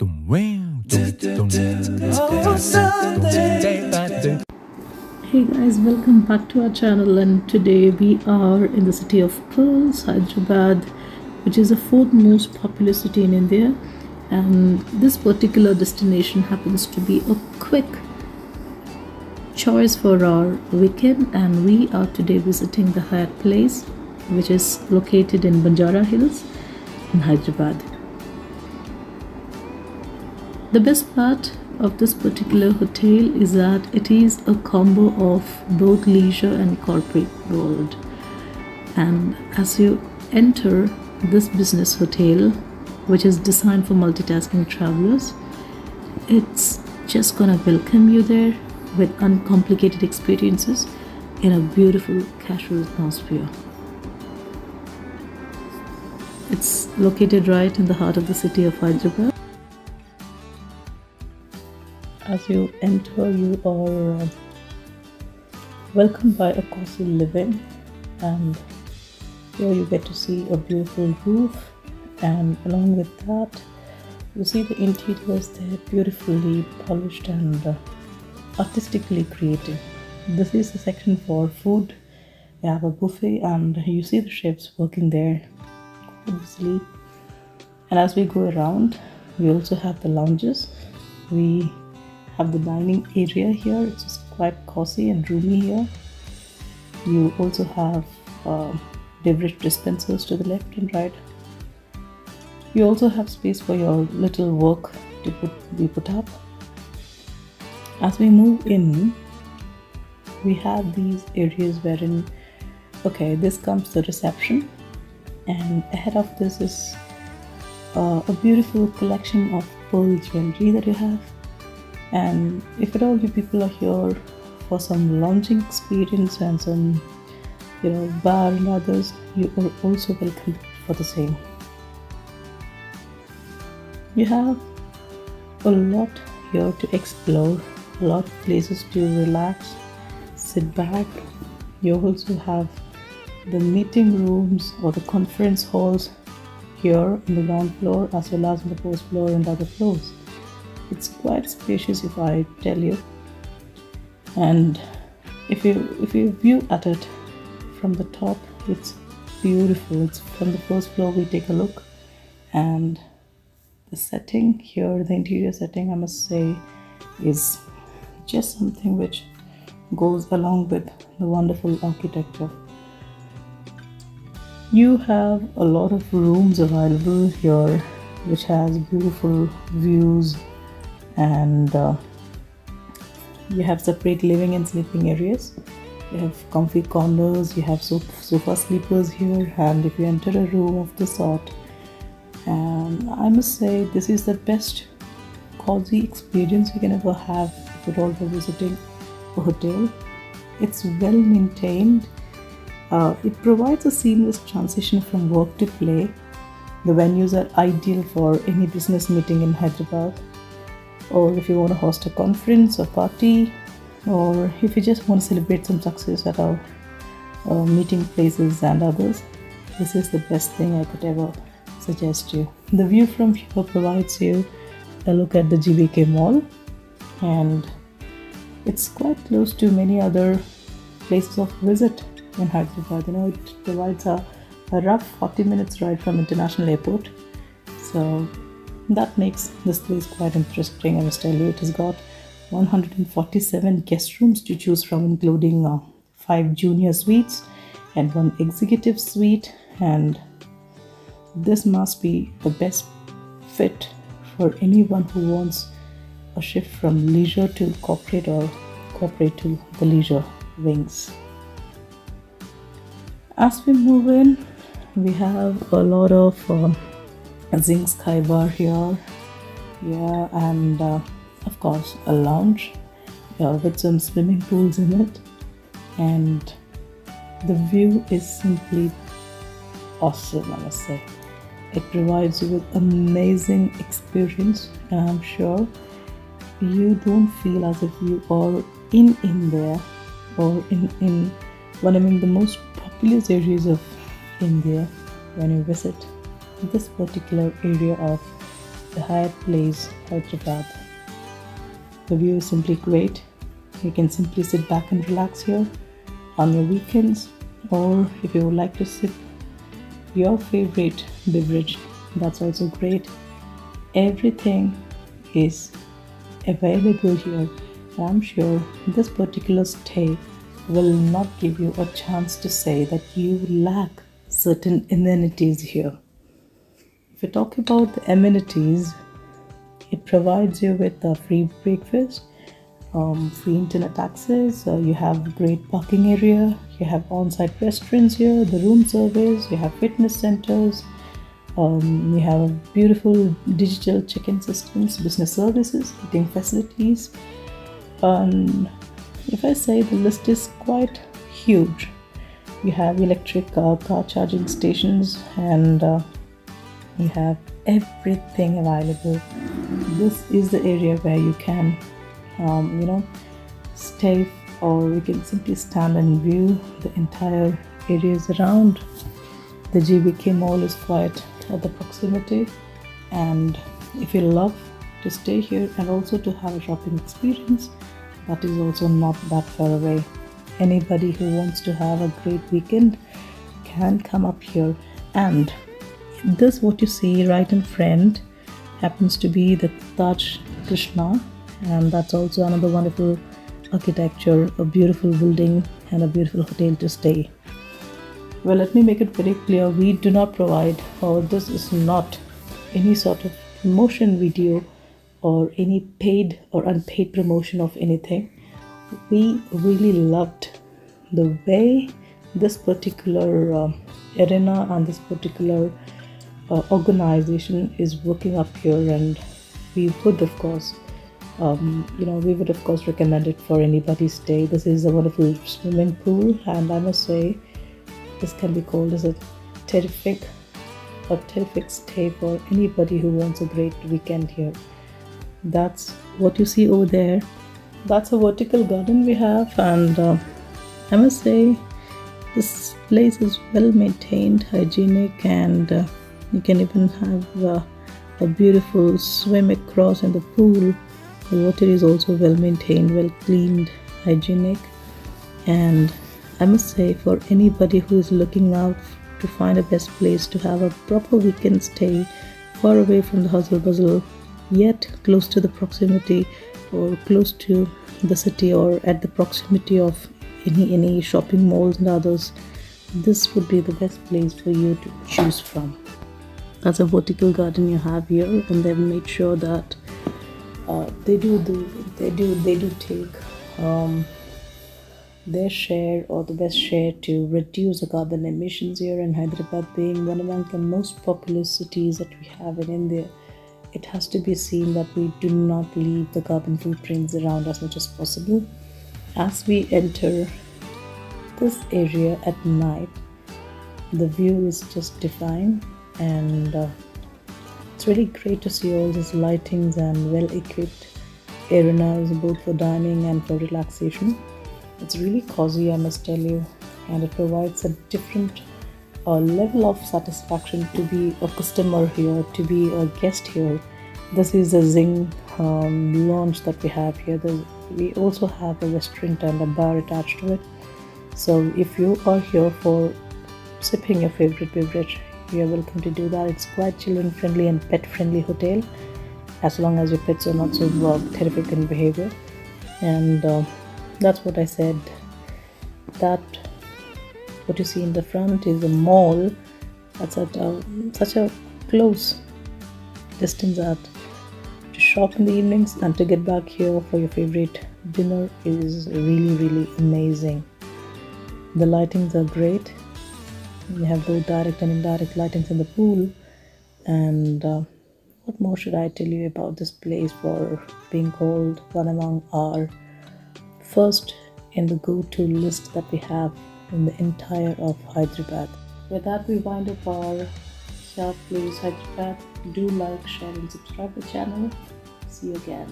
Hey guys, welcome back to our channel and today we are in the city of Pearls, Hyderabad, which is the fourth most populous city in India and this particular destination happens to be a quick choice for our weekend and we are today visiting the Hyatt Place which is located in Banjara Hills in Hyderabad. The best part of this particular hotel is that it is a combo of both leisure and corporate world. And as you enter this business hotel, which is designed for multitasking travelers, it's just gonna welcome you there with uncomplicated experiences in a beautiful casual atmosphere. It's located right in the heart of the city of Hyderabad as you enter you are uh, welcomed by a cozy living. And here you get to see a beautiful roof. And along with that you see the interiors. They're beautifully polished and uh, artistically created this is the section for food. You have a buffet and you see the chefs working there busily and as we go around we also have the lounges. We have the dining area here it's just quite cozy and roomy here. You also have uh, beverage dispensers to the left and right. You also have space for your little work to put, be put up. As we move in we have these areas wherein okay this comes the reception and ahead of this is uh, a beautiful collection of pearl jewelry that you have and if at all you people are here for some lounging experience and some you know bar and others you are also welcome for the same. You have a lot here to explore a lot of places to relax sit back. You also have the meeting rooms or the conference halls here on the ground floor as well as on the first floor and other floors it's quite spacious if I tell you. And if you if you view at it from the top it's beautiful. It's from the first floor we take a look. And the setting here the interior setting I must say is just something which goes along with the wonderful architecture. You have a lot of rooms available here which has beautiful views and uh, you have separate living and sleeping areas. You have comfy corners you have sofa sleepers here and if you enter a room of this sort and i must say this is the best cozy experience you can ever have at all you're visiting a hotel. It's well maintained. Uh, it provides a seamless transition from work to play. The venues are ideal for any business meeting in hyderabad or if you want to host a conference or party or if you just want to celebrate some success at our uh, meeting places and others this is the best thing i could ever suggest you. The view from here provides you a look at the GVK mall and it's quite close to many other places of visit in hyderabad. You know it provides a, a rough 40 minutes ride from international airport. So that makes this place quite interesting i must tell you. It has got 147 guest rooms to choose from including uh, five junior suites and one executive suite and this must be the best fit for anyone who wants a shift from leisure to corporate or corporate to the leisure wings. As we move in we have a lot of uh, Zing sky bar here. Yeah and uh, of course a lounge with some swimming pools in it. And the view is simply awesome i must say. It provides you with amazing experience i'm sure. You don't feel as if you are in india or in in one among the most populous areas of india when you visit this particular area of the Hyatt Place, Hyderabad. The view is simply great. You can simply sit back and relax here on your weekends, or if you would like to sip your favorite beverage, that's also great. Everything is available here. and I'm sure this particular stay will not give you a chance to say that you lack certain amenities here. If you talk about the amenities, it provides you with a free breakfast, um, free internet access, uh, you have great parking area, you have on-site restaurants here, the room service, you have fitness centers, um, you have beautiful digital check-in systems, business services, eating facilities, and if I say the list is quite huge. You have electric uh, car charging stations and uh, you have everything available. This is the area where you can, um, you know, stay or you can simply stand and view the entire areas around. The GVK Mall is quite at the proximity and if you love to stay here and also to have a shopping experience that is also not that far away anybody who wants to have a great weekend can come up here and this what you see right in front happens to be the Taj Krishna and that's also another wonderful architecture a beautiful building and a beautiful hotel to stay. Well let me make it very clear we do not provide or this is not any sort of promotion video or any paid or unpaid promotion of anything. We really loved the way this particular uh, arena and this particular uh, organization is working up here and we would of course um, you know we would of course recommend it for anybody's stay this is a wonderful swimming pool and i must say this can be called as a terrific a terrific stay for anybody who wants a great weekend here. That's what you see over there. That's a vertical garden we have and uh, i must say this place is well maintained hygienic and uh, you can even have uh, a beautiful swim across in the pool. The water is also well maintained well cleaned hygienic. And i must say for anybody who is looking out to find a best place to have a proper weekend stay far away from the hustle bustle yet close to the proximity or close to the city or at the proximity of any any shopping malls and others this would be the best place for you to choose from that's a vertical garden you have here and they've made sure that uh, they do do they do they do take um, their share or the best share to reduce the carbon emissions here in Hyderabad being one among the most populous cities that we have in India it has to be seen that we do not leave the carbon footprints around as much as possible. As we enter this area at night, the view is just divine and uh, it's really great to see all these lightings and well equipped arenas both for dining and for relaxation. It's really cozy, I must tell you, and it provides a different a level of satisfaction to be a customer here, to be a guest here. This is a Zing um, lounge that we have here. There's, we also have a restaurant and a bar attached to it. So if you are here for sipping your favorite beverage, you are welcome to do that. It's quite children friendly and pet friendly hotel as long as your pets are not so uh, terrific in behavior. And uh, that's what I said. That what you see in the front is a mall that's at a, such a close distance that to shop in the evenings and to get back here for your favorite dinner is really really amazing the lightings are great you have both direct and indirect lightings in the pool and uh, what more should i tell you about this place for being called one among our first in the go-to list that we have in the entire of Hyderabad. With that, we wind up our South Blues Hyderabad. Do like, share, and subscribe the channel. See you again.